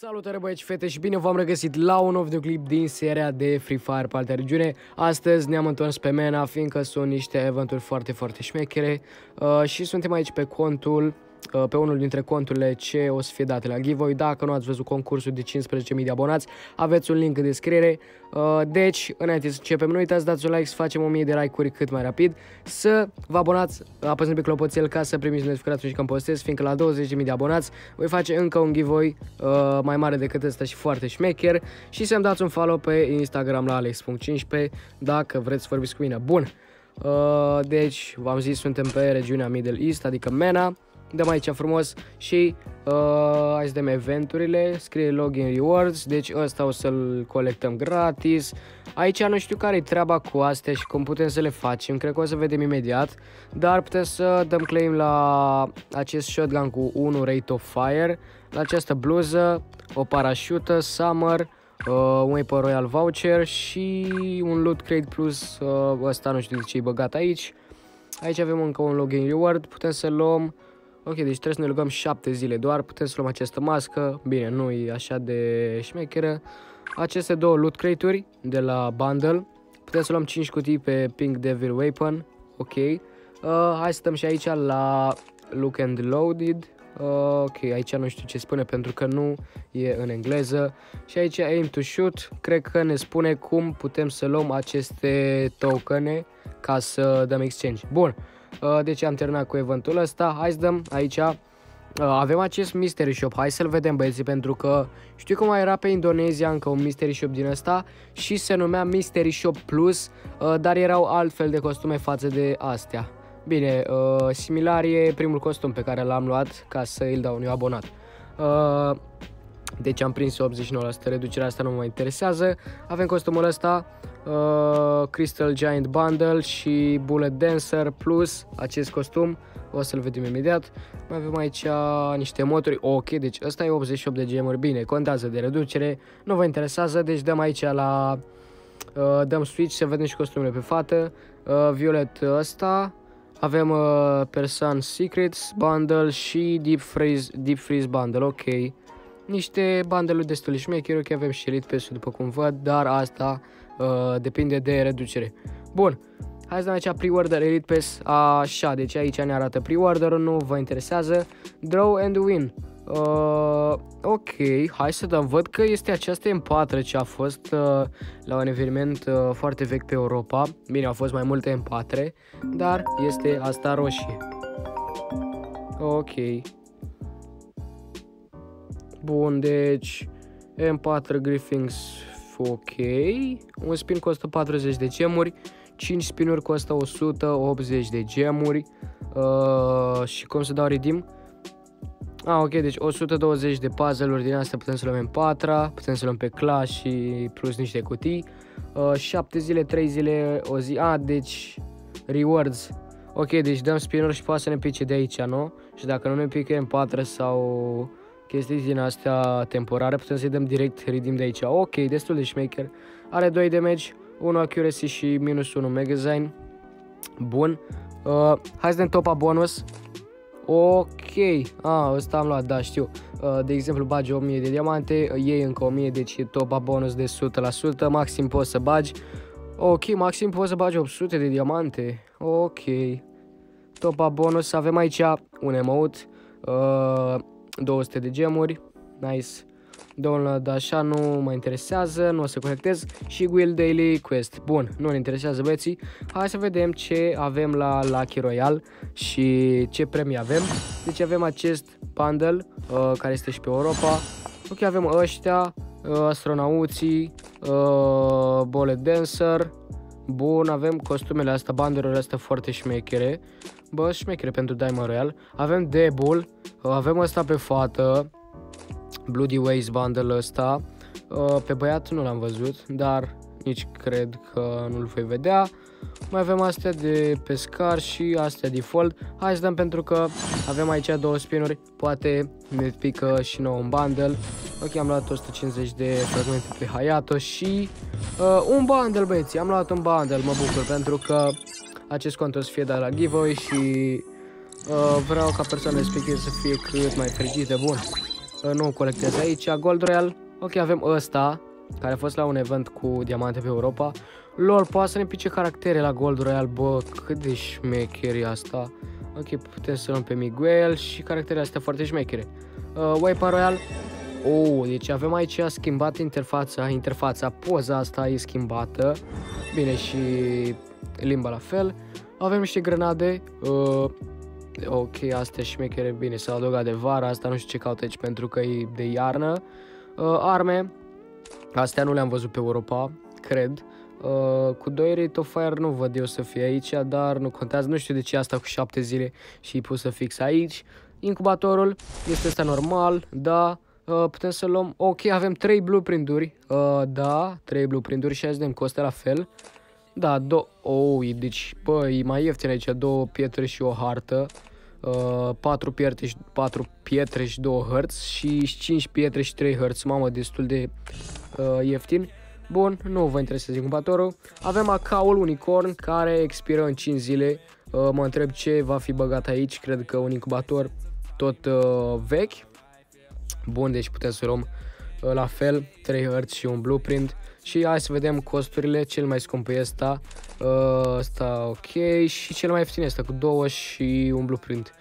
Salutare băieți fete și bine v-am regăsit la un nou videoclip din seria de Free Fire pe altă regiune. Astăzi ne-am întors pe Mena fiindcă sunt niște eventuri foarte foarte șmechere uh, Și suntem aici pe contul Uh, pe unul dintre conturile ce o să fie date la giveaway. Dacă nu ați văzut concursul de 15.000 de abonați, aveți un link în descriere. Uh, deci, înainte să începem, nu uitați dați un like să facem 1000 de like-uri cât mai rapid, să vă abonați, apăsați pe clopoțel ca să primiți notificații când postez, fiindcă la 20.000 de abonați voi face încă un giveaway uh, mai mare decât ăsta și foarte șmecher și să-mi dați un follow pe Instagram la alex.15 dacă vreți să vorbiți cu mine. Bun! Uh, deci, v-am zis, suntem pe regiunea Middle East, adică MENA dăm aici frumos și uh, hai să dăm eventurile, scrie login rewards, deci ăsta o să-l colectăm gratis. Aici nu știu care e treaba cu astea și cum putem să le facem, cred că o să vedem imediat, dar putem să dăm claim la acest shotgun cu 1 rate of fire, la această bluză, o parașută, summer, uh, un Apple Royal voucher și un loot crate plus uh, ăsta nu știu de ce e băgat aici. Aici avem încă un login reward, putem să luăm Ok, deci trebuie să ne rugăm 7 zile doar, putem să luăm această mască, bine, nu e așa de șmecheră. Aceste două loot crate-uri de la bundle, putem să luăm 5 cutii pe Pink Devil Weapon, ok. Uh, hai să stăm și aici la Look and Loaded, uh, ok, aici nu știu ce spune pentru că nu e în engleză. Și aici Aim to Shoot, cred că ne spune cum putem să luăm aceste tokene ca să dăm exchange. Bun. Uh, deci am terminat cu eventul ăsta. Hai să dăm aici uh, avem acest mystery shop, hai să-l vedem băieții pentru că știu că mai era pe Indonezia încă un mystery shop din ăsta și se numea Mystery Shop Plus, uh, dar erau altfel de costume față de astea. Bine, similar e primul costum pe care l-am luat ca să îl dau unui abonat. Deci am prins 89% reducerea asta nu mă interesează. Avem costumul ăsta, uh, Crystal Giant Bundle și Bullet Dancer plus acest costum. O să-l vedem imediat. Mai avem aici niște motori. Ok, deci ăsta e 88 de gemuri. Bine, contează de reducere. Nu vă interesează, deci dăm aici la... Uh, dăm switch să vedem și costumele pe fată. Uh, violet ăsta. Avem uh, Persan Secrets Bundle și Deep Freeze, Deep Freeze Bundle. Ok niște bandele destul de șmecheri, ok, avem și Elite pass după cum văd, dar asta uh, depinde de reducere. Bun, hai să dăm aici pre-order Elite Pass, așa, deci aici ne arată pre-order nu vă interesează, Draw and Win. Uh, ok, hai să dăm, văd că este această M4 ce a fost uh, la un eveniment uh, foarte vechi pe Europa. Bine, au fost mai multe M4, dar este asta roșie. Ok, Bun, deci M4 Griffins ok. Un spin costă 40 de gemuri. 5 spinuri costă 180 de gemuri. Uh, și cum să dau redeem? Ah, ok, deci 120 de puzzle-uri din astea putem să luăm în 4 putem să luăm pe clash și plus niște cutii. Uh, 7 zile, 3 zile, o zi. Ah, deci rewards. Ok, deci dăm spinuri și poate să ne pice de aici, nu? Și dacă nu ne pică în 4 sau chestii din astea temporare, putem să-i dăm direct redeem de aici. Ok, destul de șmecher. Are 2 damage, 1 accuracy și minus 1 magazine. Bun. Uh, hai să dăm topa bonus. Ok, ah, ăsta am luat, da, știu. Uh, de exemplu, bagi 1000 de diamante, uh, iei încă 1000, deci e topa bonus de 100%, maxim poți să bagi. Ok, maxim poți să bagi 800 de diamante. Ok. Topa bonus, avem aici un emote. Uh, 200 de gemuri, nice. Download așa nu mă interesează, nu o să colectez și Guild Daily Quest. Bun, nu ne interesează băieții. Hai să vedem ce avem la Lucky Royal și ce premii avem. Deci avem acest bundle uh, care este și pe Europa. Ok, avem ăștia, uh, astronauții, uh, Bullet Dancer. Bun, avem costumele astea, banderurile astea foarte șmechere. Bă, șmechere pentru Diamond Royal. Avem Debull, avem asta pe fată, Bloody Ways bundle ăsta. Uh, pe băiat nu l-am văzut, dar nici cred că nu-l voi vedea. Mai avem astea de pescar și astea default. Hai să dăm pentru că avem aici două spinuri, poate ne pică și nou un bundle. Ok, am luat 150 de fragmente pe Hayato și uh, un bundle, băieți, am luat un bundle, mă bucur pentru că acest cont o să fie dat la giveaway și uh, vreau ca persoana respectivă să fie cât mai fericită. Bun. uh, nu colectez aici. Gold Royal, ok, avem ăsta, care a fost la un event cu diamante pe Europa. Lol, poate să ne pice caractere la Gold Royal, bă, cât de șmecheri asta. Ok, putem să luăm pe Miguel și caracterele astea foarte șmechere. Uh, Weapon Royal, Oh, deci avem aici schimbat interfața, interfața, poza asta e schimbată. Bine, și limba la fel. Avem niște grenade. Uh, ok, astea șmechere, bine, s-a adăugat de vară, asta nu știu ce caută aici pentru că e de iarnă. Uh, arme, astea nu le-am văzut pe Europa, cred. Uh, cu doi rate of fire nu văd eu să fie aici, dar nu contează, nu știu de ce asta cu 7 zile și e pusă fix aici. Incubatorul este asta normal, da, uh, putem să luăm, ok, avem 3 blueprint-uri, uh, da, 3 blueprint-uri și azi costă la fel. Da, do oh, deci, bă, e mai ieftin aici, două pietre și o hartă. Uh, 4 pietre și 4 pietre și 2 hărți și 5 pietre și 3 hărți, mamă, destul de uh, ieftin. Bun, nu vă interesează incubatorul. Avem acaul unicorn care expiră în 5 zile. Uh, mă întreb ce va fi băgat aici, cred că un incubator tot uh, vechi. Bun, deci putem să luăm uh, la fel 3 hărți și un blueprint. Și hai să vedem costurile, cel mai scump e ăsta, uh, ăsta ok și cel mai ieftin este cu 2 și un blueprint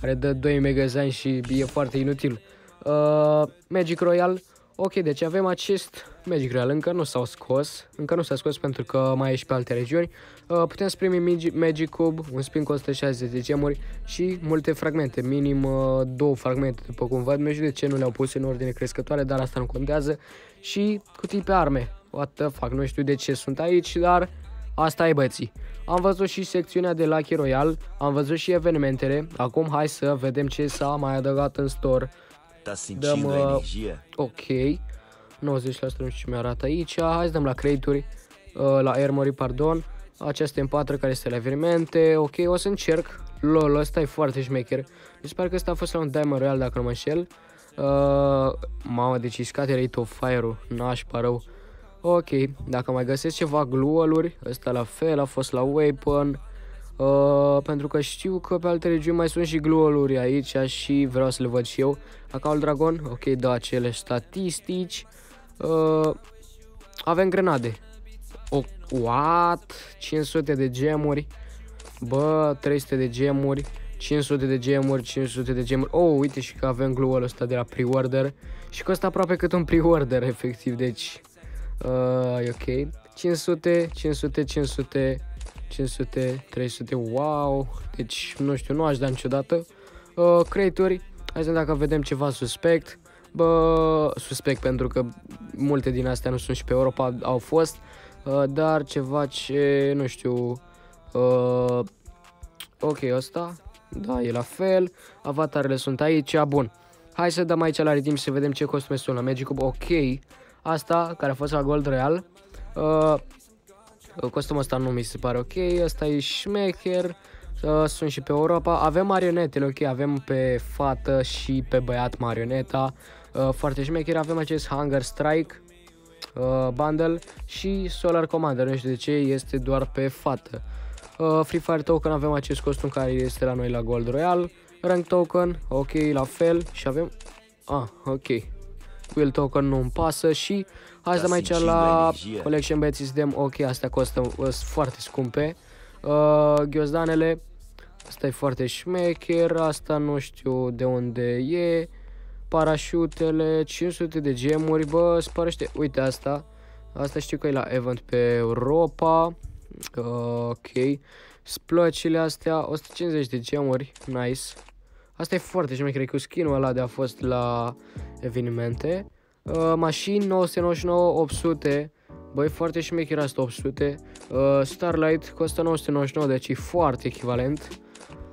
care dă 2 megazani și e foarte inutil. Uh, Magic Royal, ok, deci avem acest Magic Royal, încă nu s-au scos, încă nu s-a scos pentru că mai e și pe alte regiuni. Uh, putem să primim Magic, Magic Cube, un spin cu 160 de gemuri și multe fragmente, minim uh, două fragmente, după cum văd, nu știu de ce nu le-au pus în ordine crescătoare, dar asta nu contează. Și cutii pe arme, what the fuck, nu știu de ce sunt aici, dar asta e bății. Am văzut și secțiunea de Lucky Royal, am văzut și evenimentele, acum hai să vedem ce s-a mai adăugat în store. Dăm, uh, ok, 90% nu știu ce mi-arată aici, hai să dăm la crate-uri, uh, la armory, pardon, această împatră care este la evenimente, ok, o să încerc, lol, ăsta e foarte șmecher, mi se pare că ăsta a fost la un Diamond Royal dacă nu mă înșel, uh, mamă, deci scate rate of fire-ul, nașpa rău, Ok, dacă mai găsesc ceva gluoluri, ăsta la fel, a fost la weapon, uh, pentru că știu că pe alte regiuni mai sunt și gluoluri aici și vreau să le văd și eu. Acaul Dragon, ok, da, acele statistici, uh, avem grenade. O, what? 500 de gemuri, bă, 300 de gemuri, 500 de gemuri, 500 de gemuri. Oh, uite și că avem gluolul ăsta de la pre-order și costă aproape cât un pre-order, efectiv, deci Uh, e ok. 500, 500, 500, 500, 300, wow. Deci, nu știu, nu aș da niciodată. Uh, creaturi, hai să dacă vedem ceva suspect. Bă, suspect pentru că multe din astea nu sunt și pe Europa, au fost. Uh, dar ceva ce, nu știu, uh, ok, ăsta, da, e la fel, avatarele sunt aici, bun. Hai să dăm aici la redeem să vedem ce costume sunt la Magic Cube, ok. Asta, care a fost la Gold Royal. Uh, costumul ăsta nu mi se pare ok, ăsta e șmecher. Uh, sunt și pe Europa. Avem marionetele, ok, avem pe fată și pe băiat marioneta. Uh, foarte șmecher, avem acest Hunger Strike uh, bundle și Solar Commander, nu știu de ce, este doar pe fată. Uh, Free Fire Token avem acest costum care este la noi la Gold Royal. Rank Token, ok, la fel și avem... Ah, ok, Will Token nu-mi pasă și hai să dăm aici la Collection băieții să dăm, ok, astea costă sunt foarte scumpe. Uh, ghiozdanele, asta e foarte șmecher, asta nu știu de unde e. Parașutele, 500 de gemuri, bă, spărăște, uite asta. Asta știu că e la event pe Europa. Uh, ok. Splăcile astea, 150 de gemuri, nice. Asta e foarte șmecher, cu skin-ul ăla de a fost la evenimente. Uh, mașini 999, 800. Băi, foarte șmecher asta 800. Uh, Starlight costă 999, deci e foarte echivalent.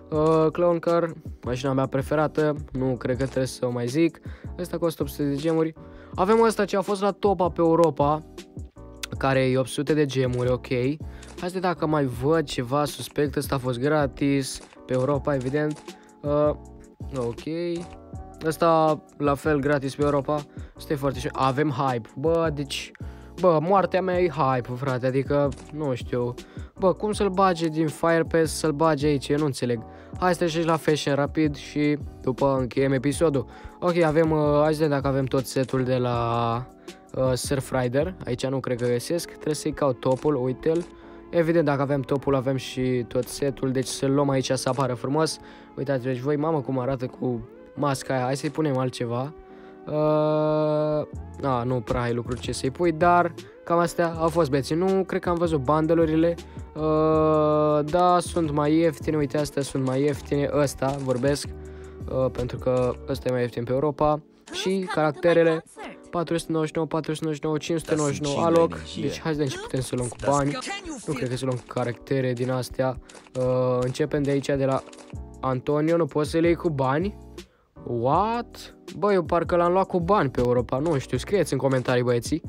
Uh, Clown Car, mașina mea preferată, nu cred că trebuie să o mai zic. Asta costă 800 de gemuri. Avem asta ce a fost la topa pe Europa, care e 800 de gemuri, ok. Asta dacă mai văd ceva suspect, ăsta a fost gratis, pe Europa, evident. Uh, ok. Asta la fel gratis pe Europa. Asta e foarte și avem hype. Bă, deci Bă, moartea mea e hype, frate, adică, nu știu. Bă, cum să-l bage din Fire Pass să-l bage aici, eu nu înțeleg. Hai să treceți la fashion rapid și după încheiem episodul. Ok, avem, uh, hai să vedem dacă avem tot setul de la uh, Surf Rider. Aici nu cred că găsesc. Trebuie să-i caut topul, uite-l. Evident, dacă avem topul, avem și tot setul, deci să luăm aici să apară frumos. Uitați, deci voi, mamă, cum arată cu masca aia. Hai să-i punem altceva. Uh, a, nu prea ai lucruri ce să-i pui, dar cam astea au fost beții. Nu cred că am văzut bandelurile. Uh, da, sunt mai ieftine, uite, astea sunt mai ieftine. Ăsta, vorbesc, uh, pentru că ăsta e mai ieftin pe Europa. Și caracterele 499, 499, 599 aloc. Deci hai să vedem ce putem să luăm cu bani. Nu cred că să luăm caractere din astea. Uh, începem de aici, de la Antonio, nu poți să le iei cu bani? What? Bă, eu parcă l-am luat cu bani pe Europa, nu știu, scrieți în comentarii băieții.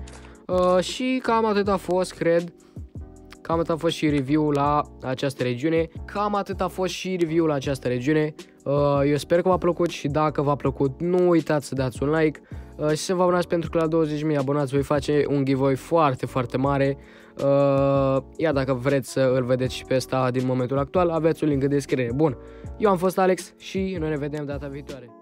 Uh, și cam atât a fost, cred. Cam atât a fost și review-ul la această regiune. Cam atât a fost și review-ul la această regiune. Uh, eu sper că v-a plăcut și dacă v-a plăcut, nu uitați să dați un like uh, și să vă abonați pentru că la 20.000 abonați voi face un giveaway foarte, foarte mare. Iar dacă vreți să îl vedeți și pe ăsta din momentul actual, aveți un link în descriere. Bun, eu am fost Alex și noi ne vedem data viitoare.